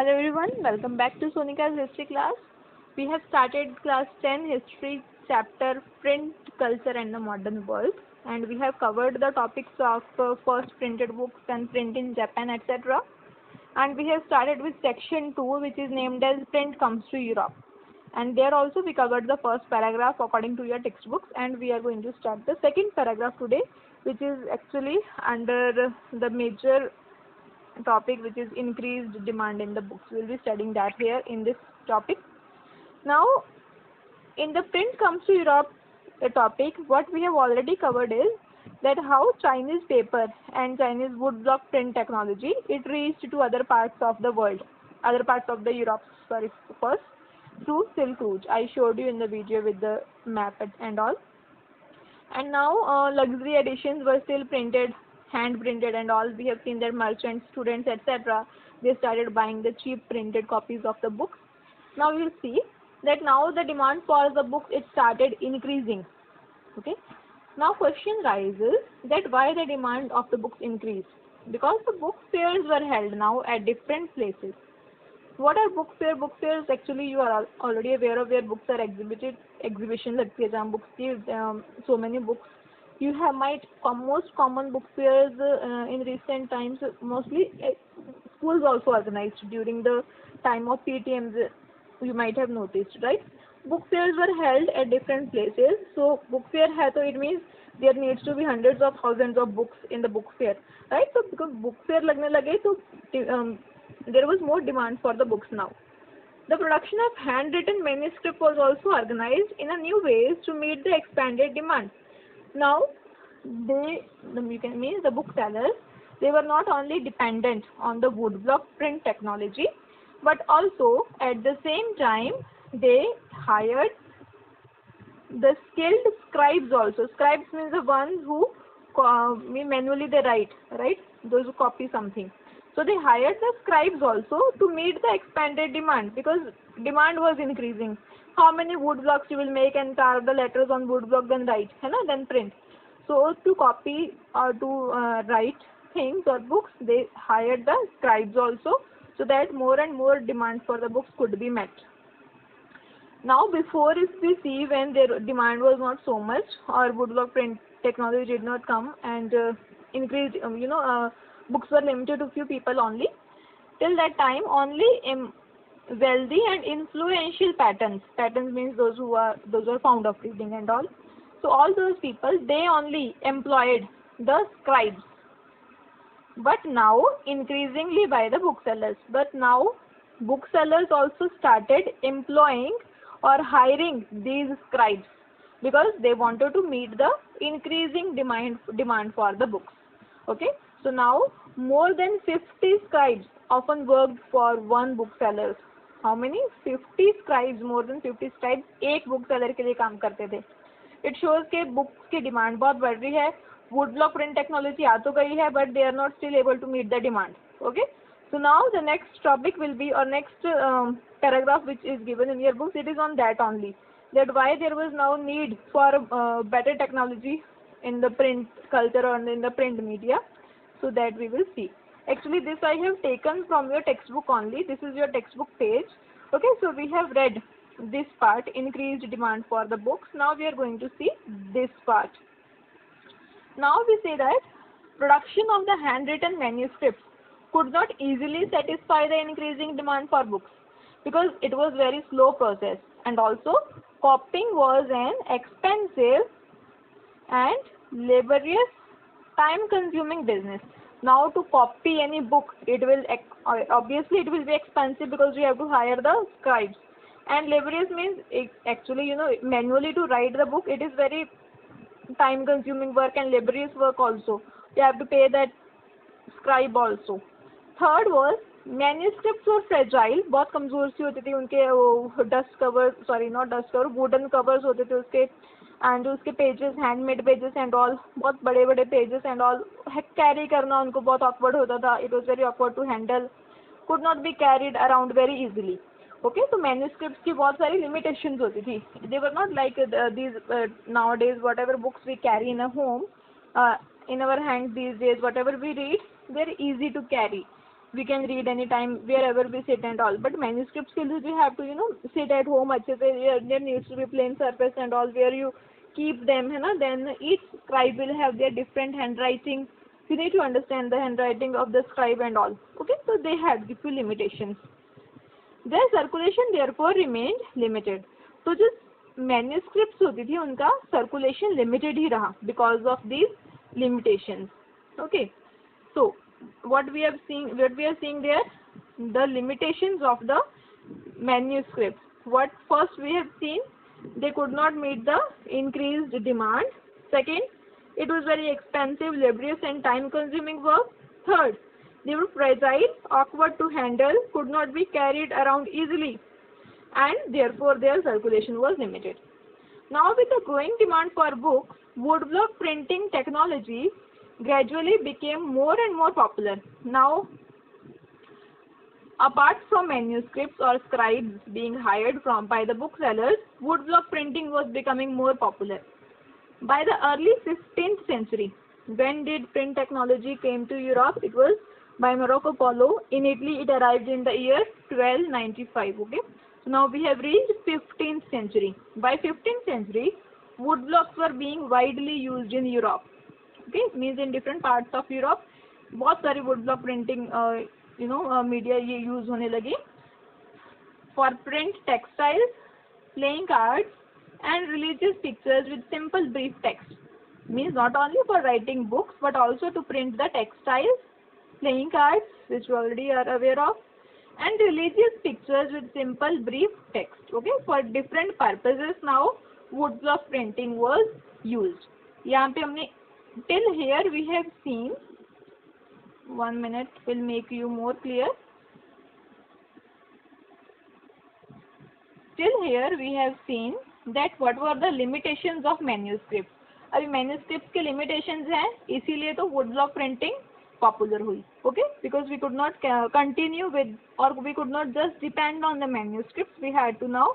Hello everyone, welcome back to Sonika's history class. We have started class 10 history chapter print culture and the modern world and we have covered the topics of uh, first printed books and print in Japan etc. And we have started with section 2 which is named as print comes to Europe. And there also we covered the first paragraph according to your textbooks and we are going to start the second paragraph today which is actually under the major topic which is increased demand in the books. We will be studying that here in this topic. Now, in the print comes to Europe the topic, what we have already covered is that how Chinese paper and Chinese woodblock print technology it reached to other parts of the world, other parts of the Europe, sorry, first through Silk Route. I showed you in the video with the map and all. And now uh, luxury editions were still printed hand printed and all we have seen that merchants students etc they started buying the cheap printed copies of the books now we will see that now the demand for the books it started increasing okay now question rises that why the demand of the books increased because the book fairs were held now at different places what are book fair book fairs actually you are already aware of where books are exhibited exhibition लगती है जहाँ books um, so many books you have might most common book fairs uh, in recent times mostly uh, schools also organized during the time of PTMs you might have noticed right? Book fairs were held at different places. So book fair hai so it means there needs to be hundreds of thousands of books in the book fair right? So because book fair lagne lage so um, there was more demand for the books now. The production of handwritten manuscript was also organized in a new ways to meet the expanded demand now, they, you can mean the booksellers, they were not only dependent on the woodblock print technology, but also at the same time they hired the skilled scribes also. Scribes means the ones who uh, manually they write, right? Those who copy something. So they hired the scribes also to meet the expanded demand because demand was increasing. How many wood blocks you will make and carve the letters on wood block then write है ना then print. So to copy or to uh, write things or books they hired the scribes also so that more and more demand for the books could be met. Now before if we see when their demand was not so much or woodblock print technology did not come and uh, increased um, you know uh, books were limited to few people only. Till that time only wealthy and influential patterns patterns means those who are those who are fond of reading and all. So all those people they only employed the scribes. But now increasingly by the booksellers. But now booksellers also started employing or hiring these scribes because they wanted to meet the increasing demand demand for the books. Okay? So now more than 50 scribes often worked for one bookseller how many fifty scribes more than fifty scribes एक seller के लिए काम करते थे it shows के books की demand बहुत बढ़ रही है ब्लॉक प्रिंट टेक्नोलॉजी आ तो गई है but they are not still able to meet the demand okay so now the next topic will be or next um, paragraph which is given in your books it is on that only that why there was now need for uh, better technology in the print culture or in the print media so that we will see. Actually this I have taken from your textbook only. This is your textbook page. Okay so we have read this part increased demand for the books. Now we are going to see this part. Now we say that production of the handwritten manuscripts could not easily satisfy the increasing demand for books because it was very slow process. And also copying was an expensive and laborious time consuming business now to copy any book it will obviously it will be expensive because you have to hire the scribes and laborious means actually you know manually to write the book it is very time consuming work and laborious work also you have to pay that scribe also third was manuscripts were fragile बहुत कमज़ोर सी होती थी उनके वो dust cover sorry not dust cover wooden covers होते थे उसके and उसके pages handmade pages and all बहुत बड़े बड़े पेजेस एंड ऑल कैरी करना उनको बहुत ऑकवर्ड होता था. It was very awkward to handle could not be carried around very easily okay तो मैन्यूस्क्रिप्ट की बहुत सारी लिमिटेशन होती थी. They were not like these now days whatever books we carry in a home in our hand these days whatever we read very easy to carry we can read anytime, wherever we sit and all. But manuscript skills we have to, you know, sit at home, अच्छे से there needs to be plain surface and all, where you keep them है ना then each scribe will have their different handwriting you need to understand the handwriting of the scribe and all okay so they had few limitations their circulation therefore remained limited तो जो manuscripts होती थी उनका circulation limited ही रहा because of these limitations okay so what we have seen what we are seeing there the limitations of the manuscripts what first we have seen they could not meet the increased demand. Second it was very expensive laborious and time consuming work. Third they were fragile awkward to handle could not be carried around easily and therefore their circulation was limited. Now with the growing demand for books woodblock printing technology gradually became more and more popular. Now, apart from manuscripts or scribes being hired from by the booksellers, woodblock printing was becoming more popular. By the early 15th century, when did print technology came to Europe? It was by Marco Polo. In Italy, it arrived in the year 1295. Okay. So now we have reached 15th century. By 15th century, woodblocks were being widely used in Europe. okay means in different parts of Europe बहुत सारी would block printing you know media ये use होने लगी। For print textile playing card and religious pictures with simple brief text means not only for writing books but also to print the textiles playing cards which you already are aware of and religious pictures with simple brief text okay for different purposes now wood of printing were use यहाँ पे हमने till here we have seen one minute will make you more clear. Till here, we have seen that what were the limitations of manuscript अभी manuscript के limitation है, इसीलिए तो wood block printing popular हुई okay because we could not continue with और we could not just depend on the manuscript we had to now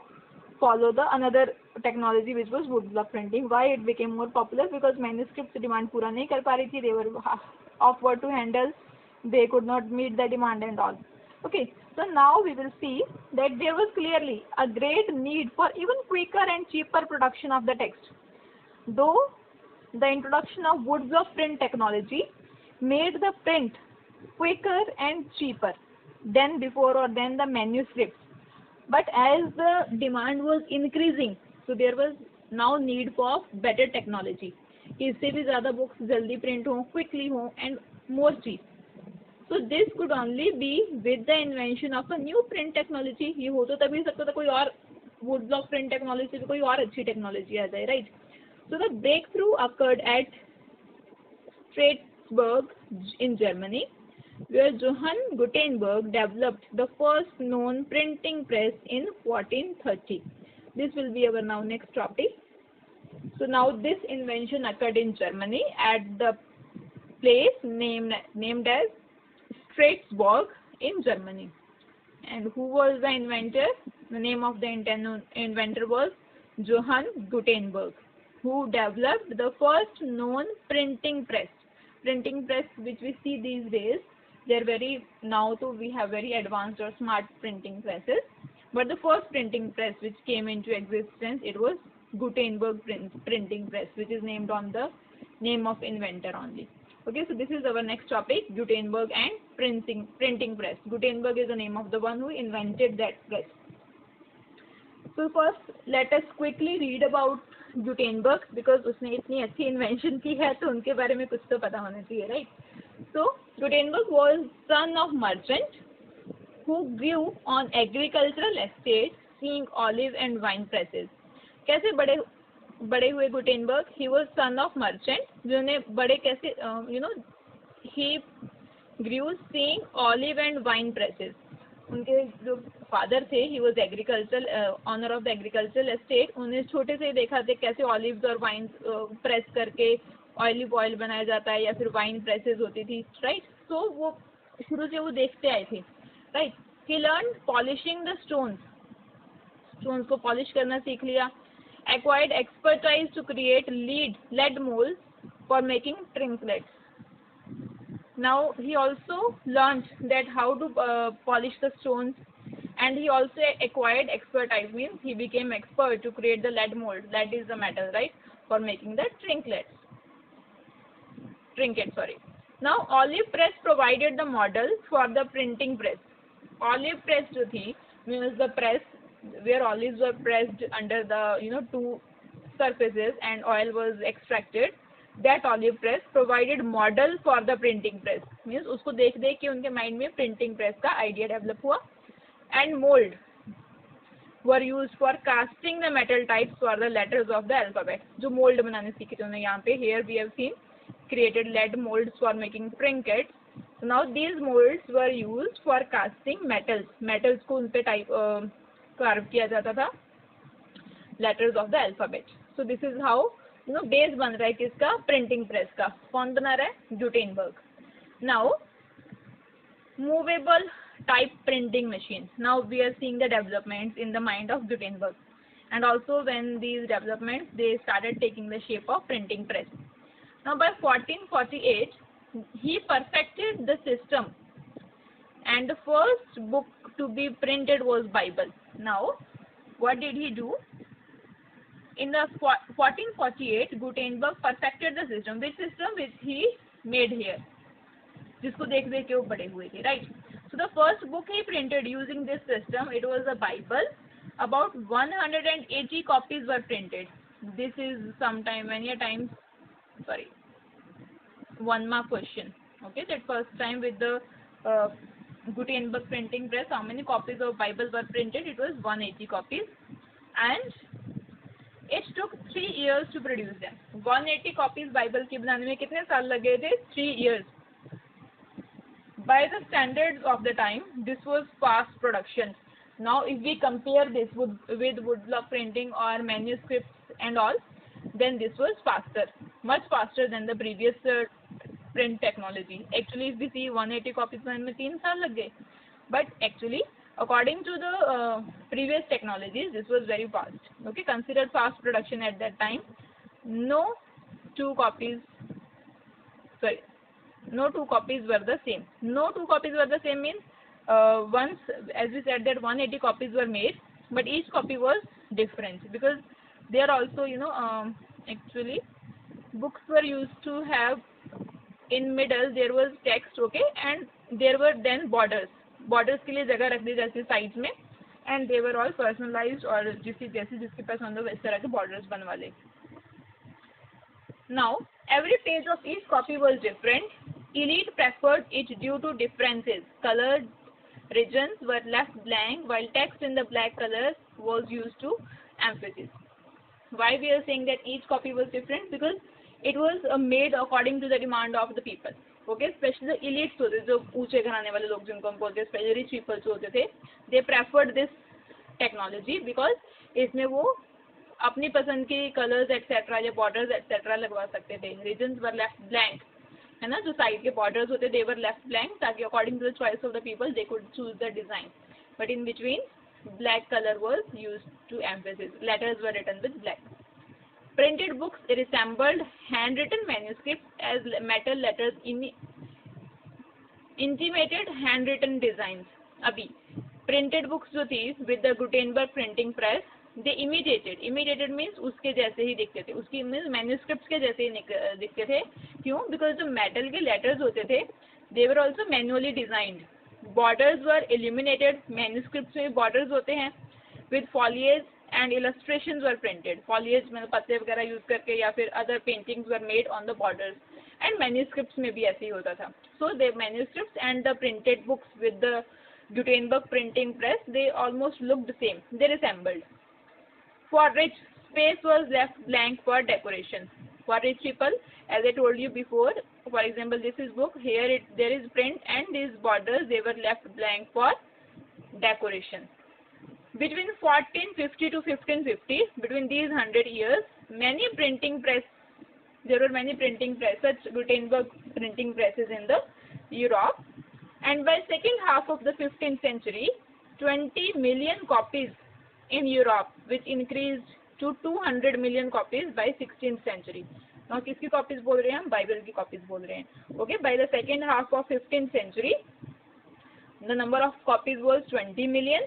follow the another technology which was wood block printing why it became more popular because manuscript demand पूरा नहीं कर पा रही थी. देवर awkward to handle. They could not meet the demand and all. Okay, so now we will see that there was clearly a great need for even quicker and cheaper production of the text. Though the introduction of woodblock print technology made the print quicker and cheaper than before or than the manuscripts but as the demand was increasing so there was now need for better technology कि इससे भी ज़्यादा books जल्दी print हों quickly हों and more cheese so this could only be with the invention of a new print technology ये हो तो तभी सकता था कोई और वुड ब्लॉक प्रिंट टेक्नोलॉजी से भी कोई और अच्छी टेक्नोलॉजी आ जाए right so the breakthrough occurred at Strasbourg in Germany, where Johann Gutenberg developed the first known printing press in 1430. This will be our now next topic. So now this invention occurred in Germany at the place named, named as Strasbourg in Germany. And who was the inventor? The name of the inventor was Johann Gutenberg, who developed the first known printing press. Printing press which we see these days they're very now too we have very advanced or smart printing presses but the first printing press which came into existence it was Gutenberg print, printing press which is named on the name of inventor only okay so this is our next topic Gutenberg and printing printing press Gutenberg is the name of the one who invented that press so first let us quickly read about Gutenberg because उसने इतनी अच्छी invention की है तो उनके बारे में कुछ तो पता होना चाहिए right So Gutenberg was son of merchant who grew on agricultural estate seeing olive and wine presses. कैसे बड़े बड़े हुए Gutenberg he was son of merchant जिन्होंने बड़े कैसे you know he grew seeing olive and wine presses उनके जो father थे he was agriculture owner of the agricultural estate उन्हें छोटे से ही देखा थे कैसे ऑलिव्स और वाइन प्रेस करके ऑयलिव ऑयल बनाया जाता है या फिर वाइन प्रेसेस होती थी राइट सो so, वो शुरू से वो देखते आए थे right he learn polishing the stones stones को पॉलिश करना सीख लिया। acquired expertise to create lead, lead molds for making trinklets. Now he also learned that how to uh, polish the stones and he also acquired expertise means he became expert to create the lead mold. That is the metal, right? For making the trinkets. Trinket, sorry. Now olive press provided the model for the printing press. Olive press जो means the press where olives were pressed under the you know two surfaces and oil was extracted that olive press provided model for the printing press means उसको देख देख के उनके mind में printing press का idea develop हुआ and mold were used for casting the metal types for the letters of the alphabet जो mold बनाने सीखे थे उन्होंने यहाँ पे here we have seen created lead molds for making trinkets so now these molds were used for casting metals metals को उन पे type uh, carve किया जाता था letters of the alphabet so this is how you know base बन रहा है किसका printing press का कौन बना रहा है Gutenberg now movable type printing machine. Now we are seeing the developments in the mind of Gutenberg. And also when these developments, they started taking the shape of printing press. Now by 1448, he perfected the system and the first book to be printed was Bible. Now, what did he do? In the 1448, Gutenberg perfected the system. Which system? Which he made here. जिसको देख देख के वो बड़े हुए थे right so the first book he printed using this system, it was a Bible. About 180 copies were printed. This is sometime, many a times, sorry, one mark question. Okay, that first time with the uh, Gutenberg printing press, how many copies of Bible were printed? It was 180 copies. And it took three years to produce them. 180 copies Bible की बनाने में कितने साल लगे थे? Three years. by the standards of the time, this was fast production. Now, if we compare this with, with woodblock printing or manuscripts and all, then this was faster, much faster than the previous uh, print technology. Actually, if we see 180 copies में तीन साल लग गए. But actually, according to the uh, previous technologies, this was very fast. Okay, considered fast production at that time. No two copies, sorry, no two copies were the same. No two copies were the same means uh, once, as we said that 180 copies were made, but each copy was different because they are also, you know, um, actually books were used to have in middle there was text, okay, and there were then borders. Borders के लिए जगह रख दी जाती sides में and they were all personalized और जिस जैसे जिसके पास होंगे वैसे तरह के borders बनवा ले. Now every page of each copy was different Elite preferred it due to differences. Colored regions were left blank while text in the black color was used to emphasis. Why we are saying that each copy was different? Because it was uh, made according to the demand of the people. Okay specially elites होते जो ऊंचे घराने वाले लोग जिनको हम बोलते हैं स्पेशली रिच पीपल्स होते थे दे प्रेफर्ड दिस टेक्नोलॉजी बिकॉज इसमें वो अपनी पसंद की कलर्स एक्सेट्रा या बॉर्डर्स एक्सेट्रा लगवा सकते थे रीजन्स वर लेफ्ट ब्लैंक है ना जो साइड के बॉर्डर्स होते देवर लेफ्ट ब्लैंक ताकि according to the choice of the people they could choose the design but in between black color was used to emphasis. Letters were written with black. Printed books resembled handwritten manuscripts as metal letters in intimated handwritten designs. अभी printed books जो थी with the Gutenberg printing press they imitated imitated means उसके जैसे ही दिखते थे उसकी means manuscript के जैसे ही दिखते थे क्यों बिकॉज़ जो मेटल के लेटर्स होते थे they were also manually designed borders were illuminated manuscript में बॉर्डर्स होते हैं with foliage and illustration were printed foliage मतलब पत्ते वगैरह यूज करके या फिर other paintings were made on the borders and manuscript में भी ऐसे ही होता था सो दे manuscript and the printed books with the Gutenberg printing press, they almost looked the same. They resembled. for rich, space was left blank for decoration. For rich people, as I told you before, for example, this is book, here it, there is print and these borders, they were left blank for decoration. Between 1450 to 1550, between these 100 years, many printing press, there were many printing press, such Gutenberg printing presses in the Europe. And by second half of the 15th century, 20 million copies in Europe, which increased to 200 million copies by 16th century. और किसकी copies बोल रहे हैं हम Bible की copies बोल रहे हैं okay by the second half of fifteen century the number of copies was twenty million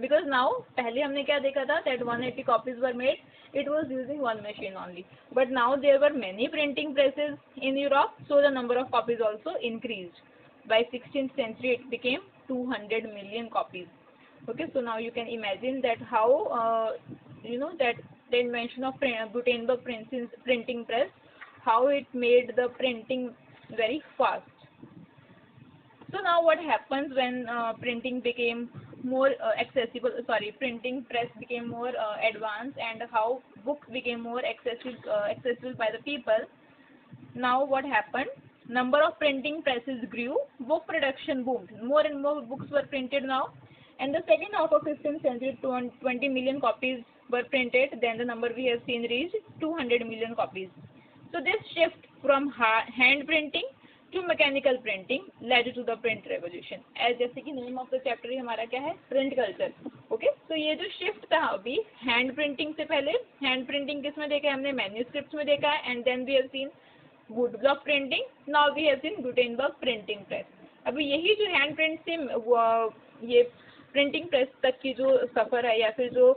because now पहले हमने क्या देखा था that one eighty copies were made it was using one machine only but now there were many printing presses in Europe so the number of copies also increase by 16th century it became 200 million copies okay so now you can imagine that how uh, you know that the invention of Gutenberg printing press how it made the printing very fast so now what happens when uh, printing became more uh, accessible sorry printing press became more uh, advanced and how book became more accessible uh, accessible by the people. Now what happened? Number of printing presses grew book production boomed. More and more books were printed now. And the second half of 15th century 20 million copies were printed. Then the number we have seen reached 200 million copies. So this shift from hand printing industry printing led to the print revolution age जैसे कि name of the chapter हमारा क्या है? Print culture okay तो ये जो shift था अभी हैंड प्रिंटिंग से पहले हैंड प्रिंटिंग किसमें देखा है हमने? मैन्यूस्क्रिप्ट में देखा है and then we have seen wood block printing now we have seen Gutenberg printing press अभी यही जो हैंड प्रिंट से ये प्रिंटिंग प्रेस तक की जो सफ़र है, या फिर जो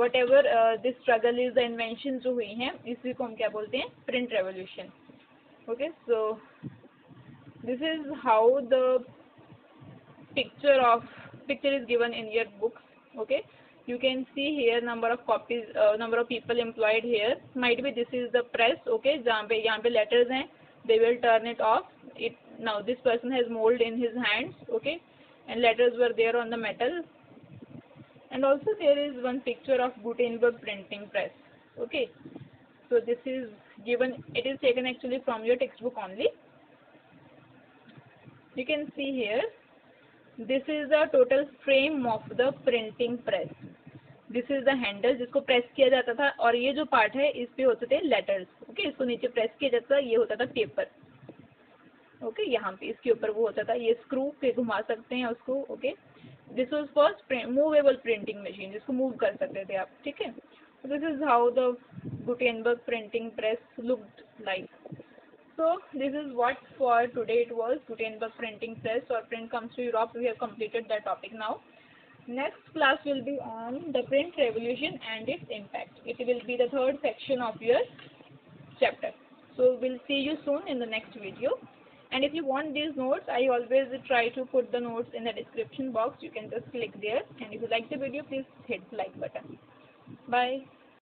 whatever this struggle is the invention जो हुई है, इसी को हम क्या बोलते हैं? Print revolution okay so this is how the picture of picture is given in your books okay you can see here number of copies uh, number of people employed here might be this is the press okay जहाँ पे यहाँ पे letters हैं they will turn it off it now this person has mold in his hands okay and letters were there on the metal and also there is one picture of Gutenberg printing press okay so this is given it is taken actually from your textbook only You can see here this is the total frame of the printing press this is the handle जिसको press किया जाता था, और ये जो part है, इस पे होते थे लेटर्स ओके okay? इसको नीचे प्रेस किया जाता था, ये होता था पेपर ओके okay? यहाँ पे इसके ऊपर वो होता था, ये स्क्रू पे घुमा सकते हैं उसको okay this was first movable printing machine जिसको मूव कर सकते थे आप, ठीक है this is how the Gutenberg printing press looked like So this is what for today it was Gutenberg printing press or print comes to Europe. We have completed that topic now. Next class will be on the print revolution and its impact. It will be the third section of your chapter. So we'll see you soon in the next video. And if you want these notes, I always try to put the notes in the description box. You can just click there. And if you like the video, please hit the like button. Bye.